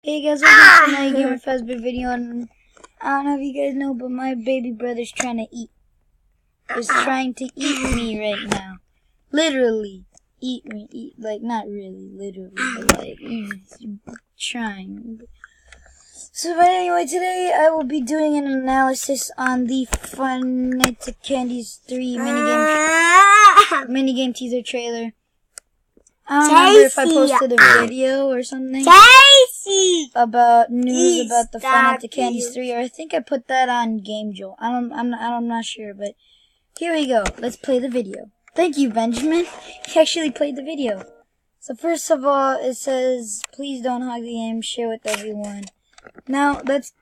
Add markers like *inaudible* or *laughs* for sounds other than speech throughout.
Hey guys, welcome to another ah! Gamer Fazbear video, and I don't know if you guys know, but my baby brother's trying to eat. Is ah! trying to eat me right now. Literally. Eat me. Eat, like, not really, literally, but ah! like, trying. So, but anyway, today I will be doing an analysis on the Five Nights at Candy's 3 minigame, minigame teaser trailer. I don't remember if I posted a video or something. About news about the Five Nights at Candy's 3, or I think I put that on Game Jolt. I don't, I'm, not, I'm not sure, but here we go. Let's play the video. Thank you, Benjamin. He actually played the video. So first of all, it says, please don't hug the game, share with everyone. Now, that's,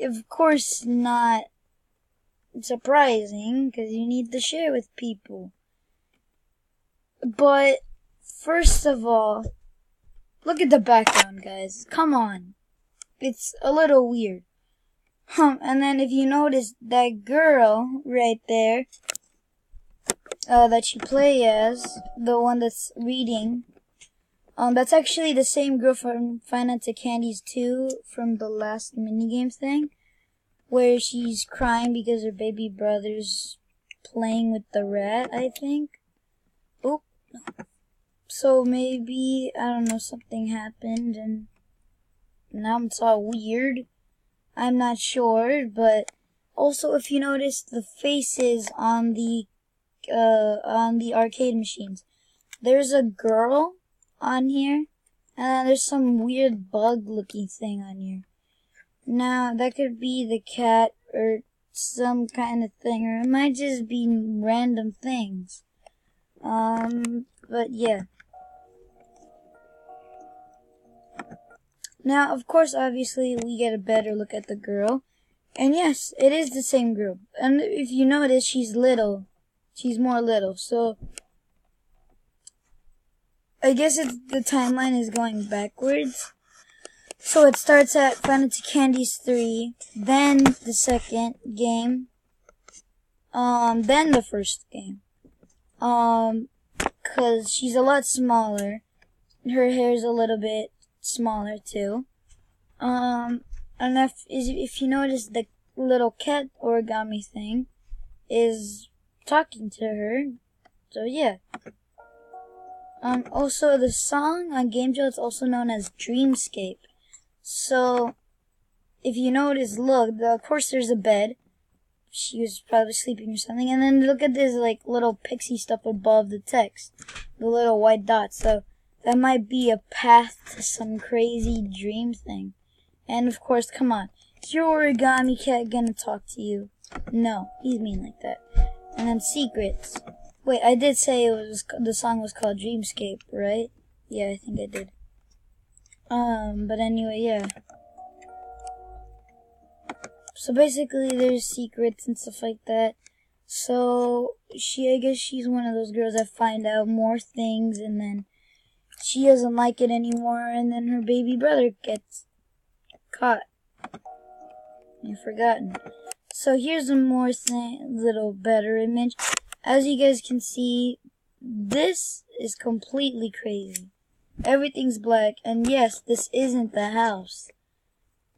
of course, not surprising, because you need to share with people. But, first of all, Look at the background, guys. Come on. It's a little weird. Huh. And then if you notice that girl right there, uh, that you play as, the one that's reading, um, that's actually the same girl from to Candies 2 from the last minigame thing, where she's crying because her baby brother's playing with the rat, I think. Oop. So maybe, I don't know, something happened and now it's all weird. I'm not sure, but also if you notice the faces on the, uh, on the arcade machines, there's a girl on here and there's some weird bug looking thing on here. Now, that could be the cat or some kind of thing, or it might just be random things. Um, but yeah. Now, of course, obviously, we get a better look at the girl. And yes, it is the same girl. And if you notice, she's little. She's more little. So, I guess it's, the timeline is going backwards. So it starts at Five Nights at Candy's 3, then the second game, um, then the first game. Um, cause she's a lot smaller. Her hair's a little bit smaller too. Um, and if if you notice the little cat origami thing is talking to her. So yeah. Um, also the song on Game Jolt is also known as Dreamscape. So if you notice, look, the, of course there's a bed. She was probably sleeping or something, and then look at this like little pixie stuff above the text, the little white dots. So that might be a path to some crazy dream thing. And of course, come on, is your origami cat gonna talk to you? No, he's mean like that. And then secrets. Wait, I did say it was the song was called Dreamscape, right? Yeah, I think I did. Um, but anyway, yeah. So basically, there's secrets and stuff like that. So she, I guess she's one of those girls that find out more things, and then she doesn't like it anymore, and then her baby brother gets caught and forgotten. So here's a more little better image. As you guys can see, this is completely crazy. Everything's black, and yes, this isn't the house.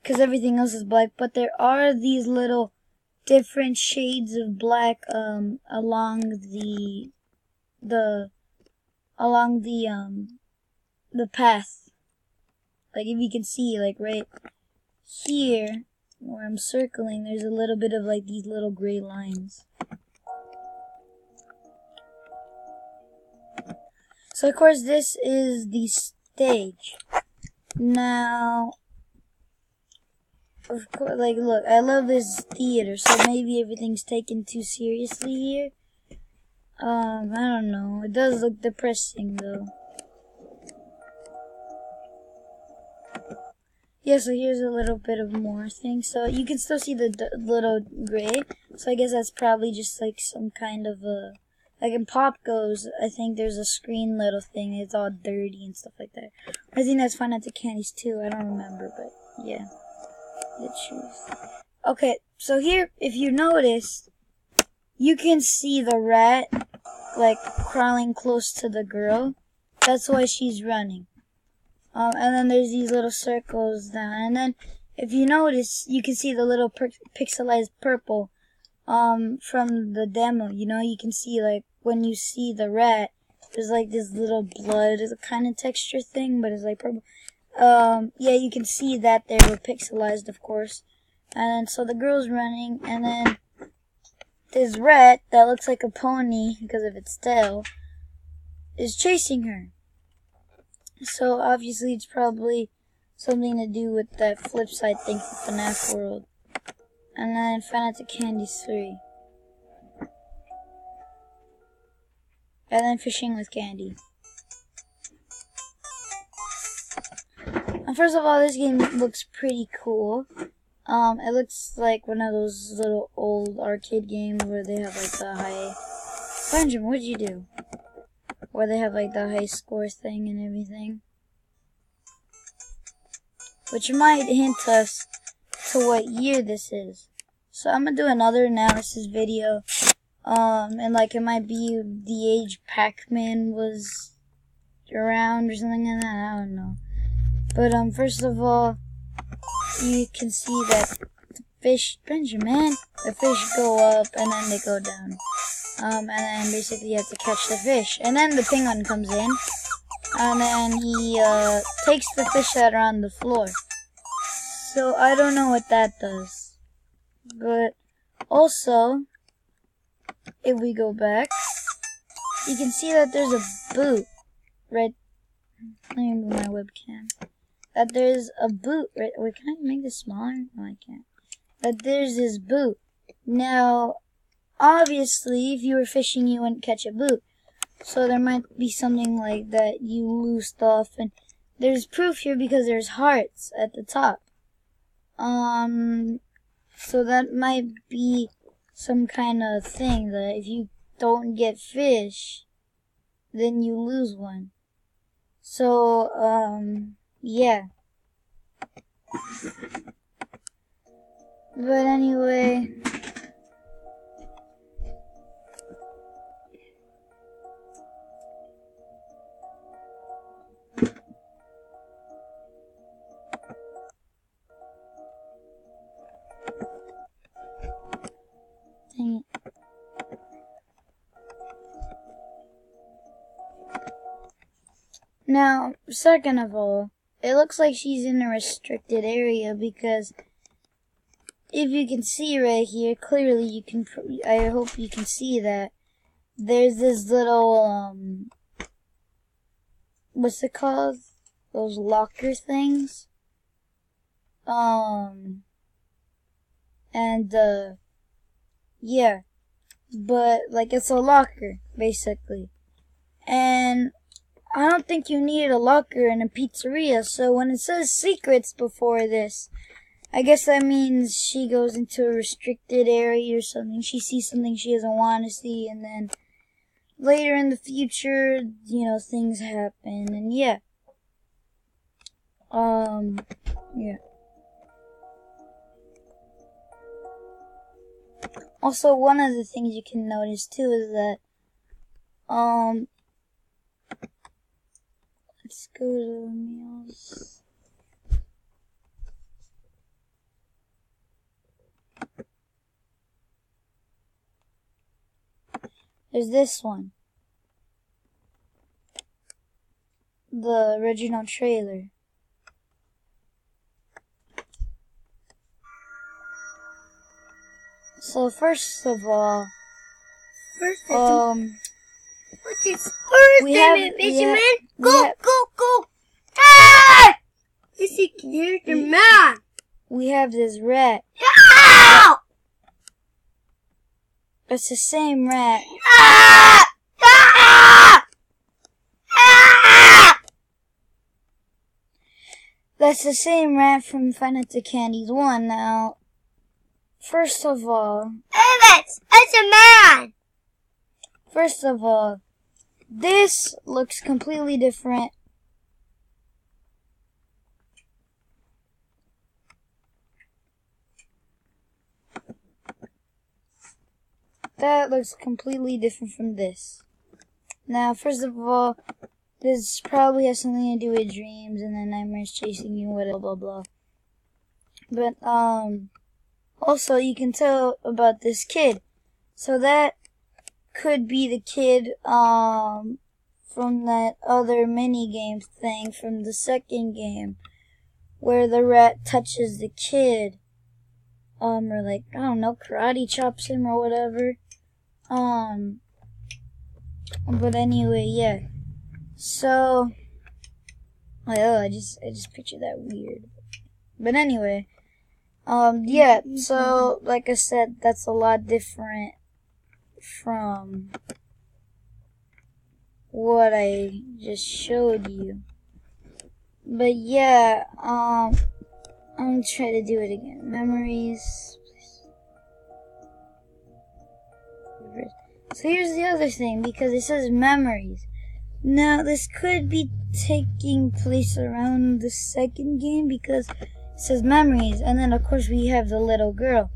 Because everything else is black, but there are these little different shades of black, um, along the, the, along the, um, the path. Like if you can see, like right here, where I'm circling, there's a little bit of like these little gray lines. So of course this is the stage. Now, of course, like look, I love this theater, so maybe everything's taken too seriously here. Um, I don't know. It does look depressing though. Yeah, so here's a little bit of more thing. So you can still see the d- little gray. So I guess that's probably just like some kind of a like in Pop Goes. I think there's a screen little thing. It's all dirty and stuff like that. I think that's Five Nights at Candy's too. I don't remember, but yeah, the shoes. Okay, so here, if you notice, you can see the rat like crawling close to the girl. That's why she's running. Um, and then there's these little circles down. And then if you notice, you can see the little per- pixelized purple um, from the demo. You know, you can see like when you see the rat, there's like this little blood kind of texture thing, but it's like purple. Um, yeah, you can see that they were pixelized, of course. And so the girl's running, and then this rat that looks like a pony because of its tail is chasing her. So obviously it's probably something to do with that flip side thing from FNAF World. And then Five Nights at Candy's 3. And then Fishing with Candy. And first of all, this game looks pretty cool. Um, it looks like one of those little old arcade games where they have like the high. Benjamin, what'd you do? Where they have like the high score thing and everything. Which might hint us to what year this is. So I'm gonna do another analysis video. Um, and like it might be the age Pac-Man was around or something like that. I don't know. But um, first of all, you can see that the fish, Benjamin, the fish go up and then they go down. Um, and then basically you have to catch the fish. And then the penguin comes in, and then he uh, takes the fish that are on the floor. So I don't know what that does. But also, if we go back, you can see that there's a boot right. Let me move my webcam that there's a boot right wait can I make this smaller? No I can't. That there's this boot. Now obviously if you were fishing you wouldn't catch a boot. So there might be something like that you lose stuff and there's proof here because there's hearts at the top. Um so that might be some kind of thing that if you don't get fish then you lose one. So um yeah. But anyway. Now, second of all, it looks like she's in a restricted area because if you can see right here, clearly you can, I hope you can see that there's this little, um, what's it called? Those locker things. Um, and, uh, yeah. But, like, it's a locker, basically. And I don't think you needed a locker in a pizzeria, so when it says secrets before this, I guess that means she goes into a restricted area or something. She sees something she doesn't want to see, and then later in the future, you know, things happen, and yeah. Um, yeah. Also, one of the things you can notice too is that, um, Let's go to meals. There's this one. The original trailer. So first of all, First, of um, What's first we have- fisherman? we go, have- go, go! Ah! This is character man. we have this rat. Ah! It's the same rat. Ah! Ah! Ah! That's the same rat from Five Nights at Candy's 1. Now, first of all, Evans, it's a man. first of all, this looks completely different. That looks completely different from this. Now, first of all, this probably has something to do with dreams and then nightmares chasing you, whatever, blah blah. But um, also you can tell about this kid. So that could be the kid um from that other mini game thing from the second game where the rat touches the kid. Um or like I don't know karate chops him or whatever. Um but anyway yeah. So oh I just I just pictured that weird. But anyway um yeah so like I said that's a lot different from what I just showed you. But yeah, um, I'm gonna try to do it again. Memories. So here's the other thing, because it says memories. Now, this could be taking place around the second game because says memories, and then of course we have the little girl.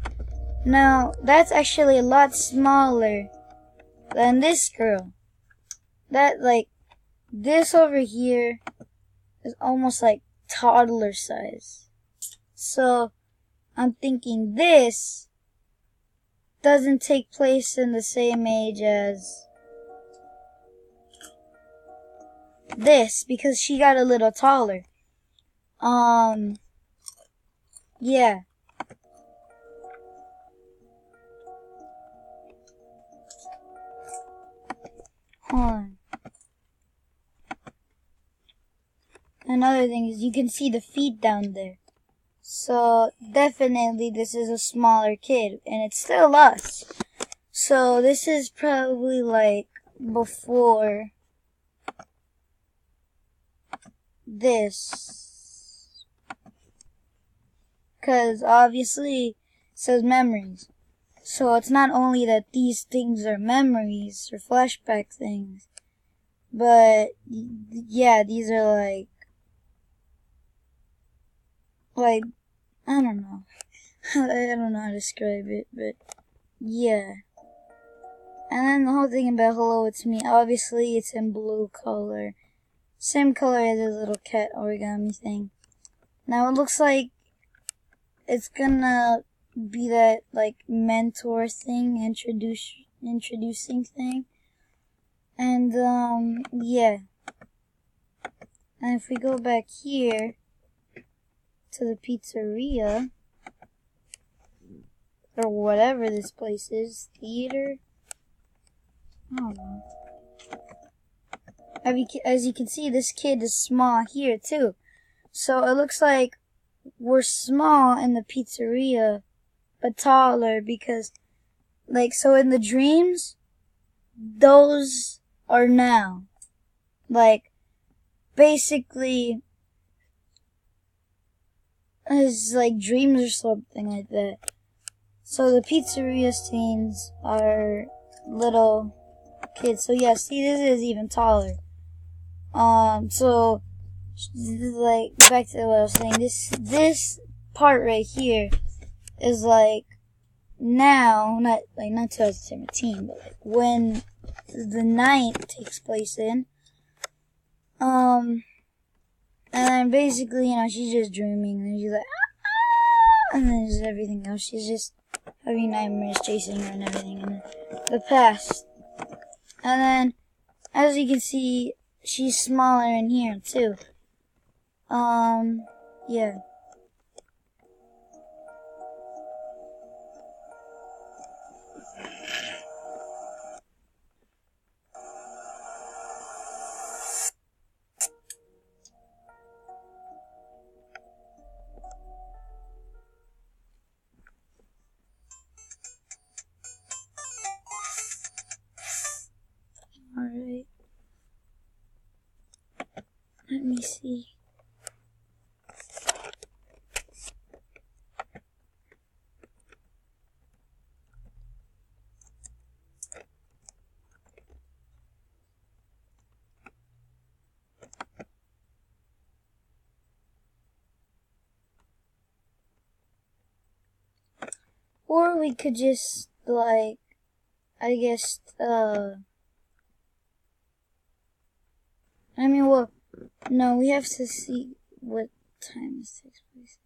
Now, that's actually a lot smaller than this girl. That, like, this over here is almost like toddler size. So, I'm thinking this doesn't take place in the same age as this because she got a little taller. Um, yeah. Hold on. Another thing is you can see the feet down there. So definitely this is a smaller kid and it's still us. So this is probably like before this. Cause obviously it says memories. So it's not only that these things are memories or flashback things, but yeah, these are like, like, I don't know. *laughs* I don't know how to describe it, but yeah. And then the whole thing about Hello It's Me, obviously it's in blue color. Same color as the little cat origami thing. Now it looks like it's gonna be that like mentor thing, introduce introducing thing. And um yeah. And if we go back here to the pizzeria or whatever this place is, theater. I don't know. As you can see, this kid is small here too. So it looks like we're small in the pizzeria but taller because, like, so in the dreams, those are now. Like, basically, it's like dreams or something like that. So the pizzeria scenes are little kids. So yeah, see, this is even taller. Um, so, like, back to what I was saying, this, this part right here is like now, not like not 2017, but like when the night takes place in. Um, and then basically, you know, she's just dreaming, and she's like, ah, and then there's everything else. She's just having nightmares chasing her and everything in the past. And then, as you can see, she's smaller in here too. Um, yeah. Alright. Let me see. Or we could just, like, I guess, uh, I mean, well, no, we have to see what time this takes place.